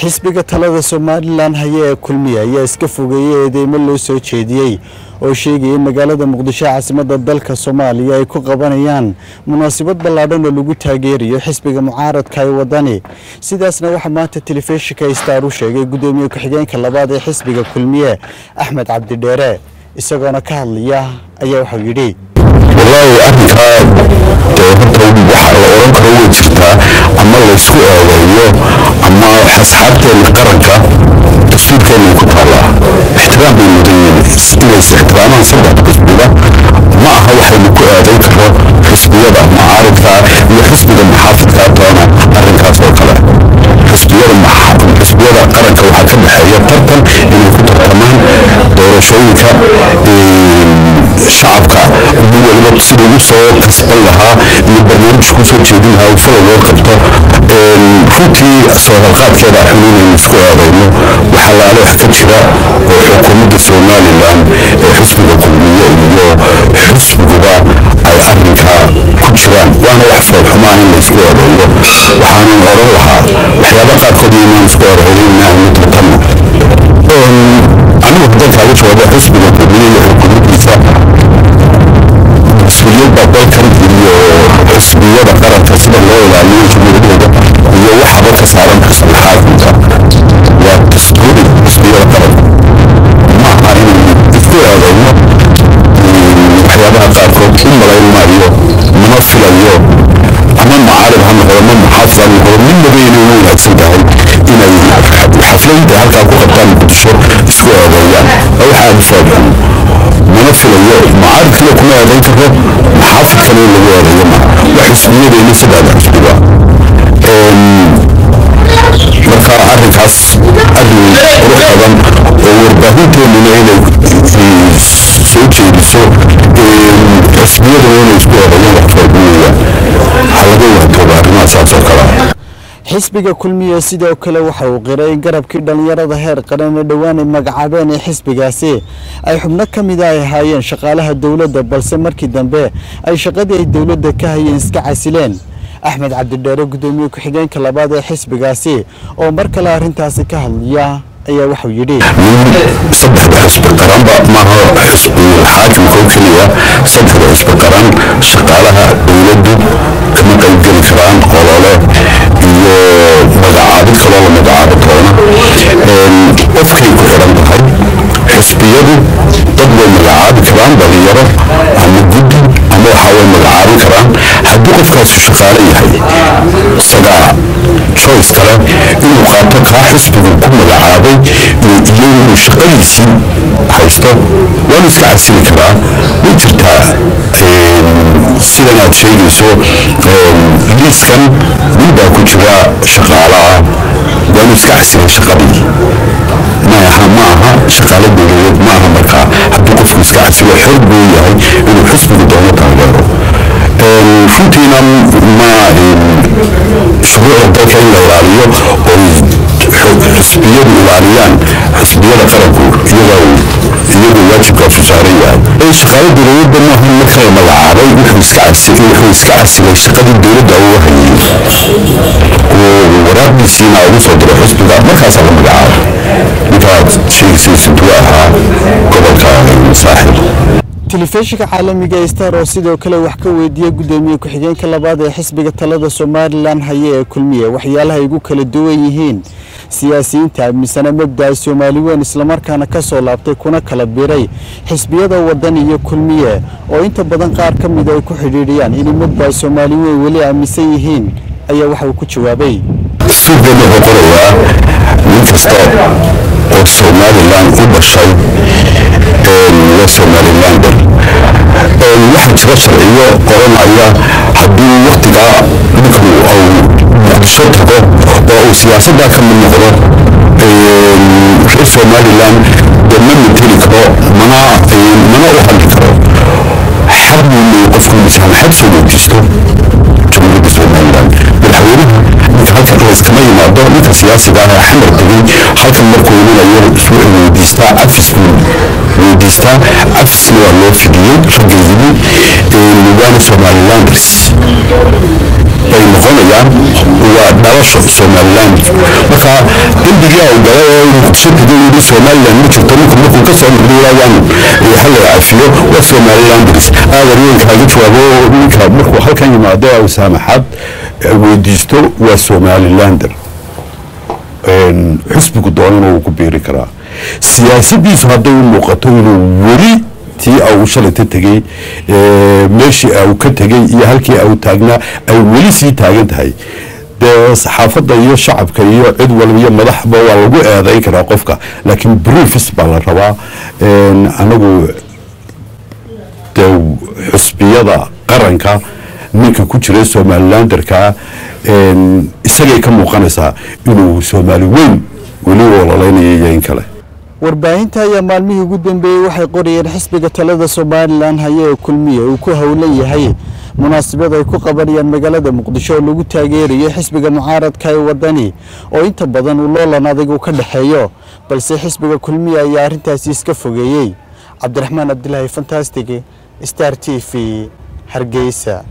xisbiga talada somalilan haya ee kulmiya ayaa iska fogeeyey eedeymo loo soo jeediyey oo sheegaya in magaalada muqdisho caasimada dalka soomaaliya ay ku qabanayaan munaasabad ballaadhan oo lagu taageerayo xisbiga mucaaradka ee wadani. Sidaasna waxaa maanta telefishinka star u sheegay gudoomiye ku-xigeenka labaad ee xisbiga kulmiye axmed cabdidheere isagoona ka hadlaya ayaa waxau yidhi arrinkaa dee horta waxaa la oran karo way jirtaa ama laysku eedeeyo ما أصحابته القرنكة تفسير كان يكون الله. احترام المدنيين سبيليس احتراما صدق بسبيلة ما هو حي مكو آدين كرو حسبية معارض وحسبية محافظ كاتوانا أرنكا سوكلا حسبية محافظ حسبية قرنكة وحكا بحية ترتم إن كنت كمان دورشوينكا شعبك بوالبط سيدي وصول كسبان لها من برنامج كسو تشيدين هاو صلى الله عليه وسلم halqaadkeeda xun inaynu isku eedayno waxaa laale wax ka jira oo xukuumadda somalilan ee xisbiga kulmiye iyo xisbiguba ay arrinkaa ku jiraan waana wax foolxumaa in laysku eedeeyo waxaanan oran lahaa waxyaaba qaarkood inaan isku eedeynayna aynu tartano anigu haddaan kaaga jawaabo xisbiga kulmiye iyo xukuumaddiisa mas-uuliyadda dalkan iyo xisbiyada qaranka حفلينta halkaa ku qabtaan muqdisho isku eedeeyaan waxaan sheegan mana filayo macarid kale kuma eedayn karo maxaafid kale lagu eedeeyo ma wax isniyadeena sidaa dhexjiba arrinkaas arrin qurux badan oo warbaahinteennuna inay soo jeediso xisbiyaduna inay isku eedeeyaan wax foolxumeeya waxaa laga waantooba arrimaha saas oo kale xisbiga kulmiye sidoo kale waxa uu qiray in garabkii dhallinyarada heer qaran ee dhowaan ay magacaabeen ee xisbigaasi. Ay xubno ka mida ay ahaayeen shaqaalaha dowladda balse markii dambe ay shaqadii ay dowladda ka hayeen iska casileen أحمد عبد الدارو قدومي كحجان كلا بعض يحس بقاسي أو مركلا رنت أسكها يا يا واحد يدي صدق حس بالكرم بعد ما هو حسب الحاج مكوكليا صدق حس بالكرم شقالها بيلد كما قال جل كران قلالة مدعابة قلالة مدعابة طوانا أفكي كران بحي حسب يدي تدوى مدعابة كران بغيرة أما جدي أما حاول مدعابة كران haddii qofkaasi shaqaale yahay isagaa choice kale inuu qaato kaa xisbigu ku magacaabay iyo inuu shaqadiisii haysto waanu iska casili karaa. Way jirtaa sidan aad sheegayso liiskan nin baa ku jira shaqaalaha. Waanu iska casilay shaqadii. Maaha ma aha shaqaale dowladeed ma aha markaa haddii qofku iska casilo xor buu yahay inuu xisbigu doono taageero runtiina ma shuruucda dalka in la ilaaliyo oo xisbiyadu ilaaliyaan xisbiyada qaranku iyagu waajibkaasu saaran yahay shaqaale dowladda maaha marka la magacaabay wuxuu iska casilay shaqadii dowladda uu hayay waraaqdiisiina ugu soo diray xisbiga markaasaa la magacaabay ninkaad sheegaysiisintuu ahaa gobolka saaxil telefishinka caalamiga star oo sidoo kale wax ka weydiiyey gudoomiye ku-xigeenka labaad ee xisbiga talada somalilan haye ee kulmiye waxyaalaha ugu kala duwan yihiin. Siyaasiyiinta amisana mabda soomaali weyn islamarkaana ka soo laabtay kuna kala biray xisbiyada wadan iyo kulmiye oo inta badan qaar ka mida ay ku xidhiidhiyaan inay mabda soomaali weyn weli aaminsan yihiin ayaa waxa uu ku jawaabay. Wuxuu qorayaa nin kasta oo somalilan u dhashay waa somalilander waxaa jira sharciyo qoranaya haddii waktigaa ninku uu muqdisho tago oo uu siyaasaddaa ka mid noqdo reer somalilan dee ma mateli karo mana mana u hadli karo xaq buu leeyahay qofku misaal xaq soo weydiisto jamhuuriyadda somalilan madaxweynaha ninka halkan layskama yimaado ninka siyaasiga ah ee xamar tegey halkan markuu imanayo wuxuu weydiistaa cafis buu weydiistaa cafisna waa loo fidiyey ragga yimi waana somalilanders bay noqonayaan waa dhalasho somaliland marka dembigii au galay oo muqdisho tegay yidhi somaliland ma jirto ninku markuu ka soo noqday waan hala cafiyo waa somalilanders aadan weynka aga jawaabo ninka markuu halkan yimaado saamaxaad weydiisto waa somalilander xusbigu doonana wuu ku biiri karaa siyaasadiisu hadday u muuqato inuu weli tii au shalayta tegey meeshii au ka tegey iyo halkii au taagnaa ay weli sii taagan tahay dee saxaafadda iyo shacabka iyo cid walba iyo madaxba waa lagu eedayn karaa qofka laakiin briefs baa la rabaa anagu dee xusbiyada qaranka ninka ku jira somalilanderka isagay ka muuqanaysaa inuu soomaali weyn weli ololeynayo iyo in kale warbaahinta ayaa maalmihii ugu dambeeyey waxay qorayeen xisbiga talada somalilan haye ee kulmiye uu ku howlan yahay munaasabad ay ku qabanayaan magaalada muqdisho oo lagu taageerayo xisbiga mucaaradka ee wadani oo inta badan uu loolan adag uu ka dhexeeyo balse xisbiga kulmiye ayaa arrintaasi iska fogeeyey. Cabdiraxmaan cabdilaahi fantastig star t v hargeysa